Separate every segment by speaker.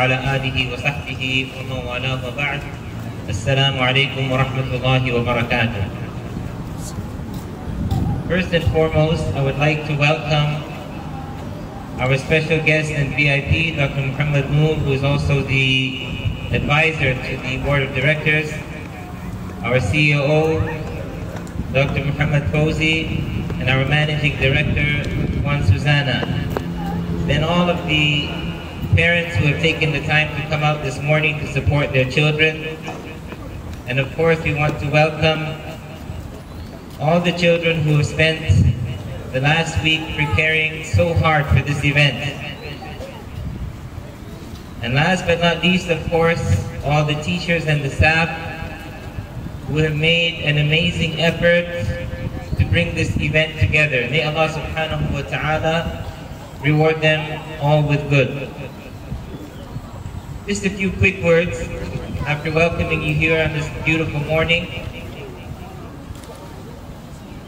Speaker 1: وعلى آله وصحبه ومن والاه وبعد السلام عليكم ورحمة الله وبركاته First and foremost, I would like to welcome our special guest and VIP, Dr. Muhammad Noor, who is also the advisor to the board of directors, our CEO, Dr. Muhammad Fauzi, and our managing director, Juan Susana. Then all of the parents who have taken the time to come out this morning to support their children. And of course, we want to welcome all the children who have spent the last week preparing so hard for this event. And last but not least, of course, all the teachers and the staff who have made an amazing effort to bring this event together. May Allah subhanahu wa ta'ala reward them all with good. Just a few quick words after welcoming you here on this beautiful morning.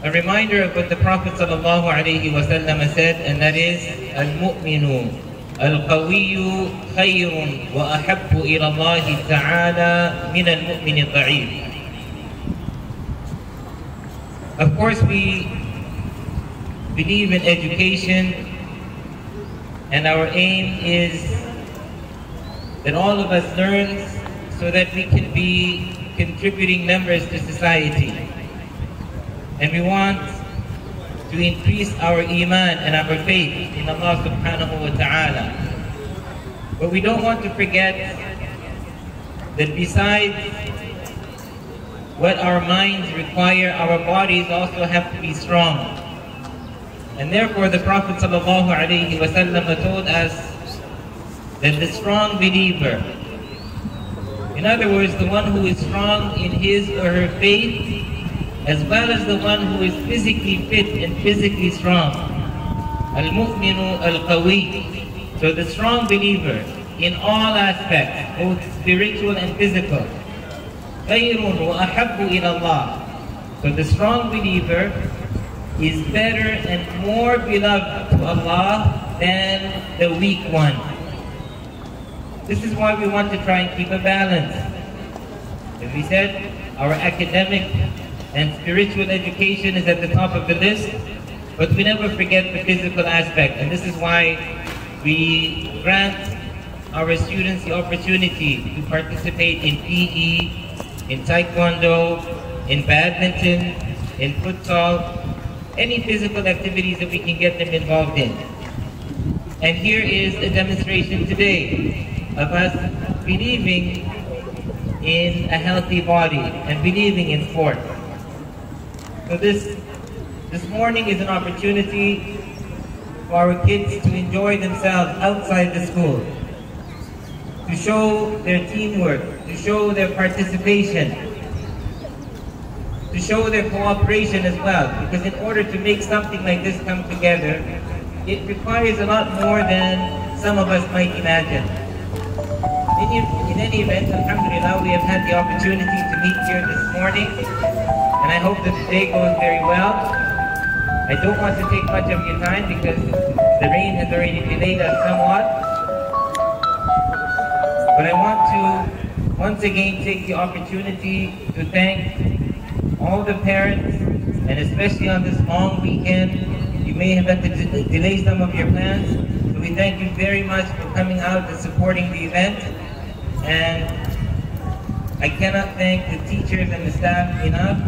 Speaker 1: A reminder of what the Prophet ﷺ said, and that is, Al-mu'minu al-qawiyu khayrun wa ahabbu ila Allah ta'ala min al-mu'min al-da'if. Of course, we believe in education, and our aim is that all of us learn so that we can be contributing members to society. And we want to increase our iman and our faith in Allah subhanahu wa ta'ala. But we don't want to forget that besides what our minds require, our bodies also have to be strong. And therefore the Prophet sallallahu alaihi wasallam told us that the strong believer, in other words, the one who is strong in his or her faith, as well as the one who is physically fit and physically strong. Al-mu'minu al-qawi. So the strong believer in all aspects, both spiritual and physical. خَيْرٌ وَأَحَبُّ إِلَى اللَّهِ So the strong believer is better and more beloved to Allah than the weak one. This is why we want to try and keep a balance. As we said, our academic and spiritual education is at the top of the list, but we never forget the physical aspect. And this is why we grant our students the opportunity to participate in PE, in Taekwondo, in badminton, in futsal, any physical activities that we can get them involved in. And here is a demonstration today of us believing in a healthy body and believing in sports. So this, this morning is an opportunity for our kids to enjoy themselves outside the school, to show their teamwork, to show their participation, to show their cooperation as well. Because in order to make something like this come together, it requires a lot more than some of us might imagine. In, in any event, Alhamdulillah, we have had the opportunity to meet here this morning and I hope that the day goes very well. I don't want to take much of your time because the rain has already delayed us somewhat. But I want to once again take the opportunity to thank all the parents, and especially on this long weekend, you may have had to de delay some of your plans. So we thank you very much for coming out and supporting the event. And I cannot thank the teachers and the staff enough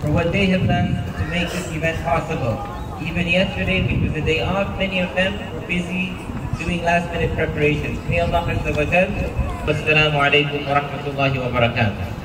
Speaker 1: for what they have done to make this event possible. Even yesterday, which was the day off, many of them were busy doing last minute preparations. May Allah. Wassalamu alaikum wa rahmatullahi wa barakatuh.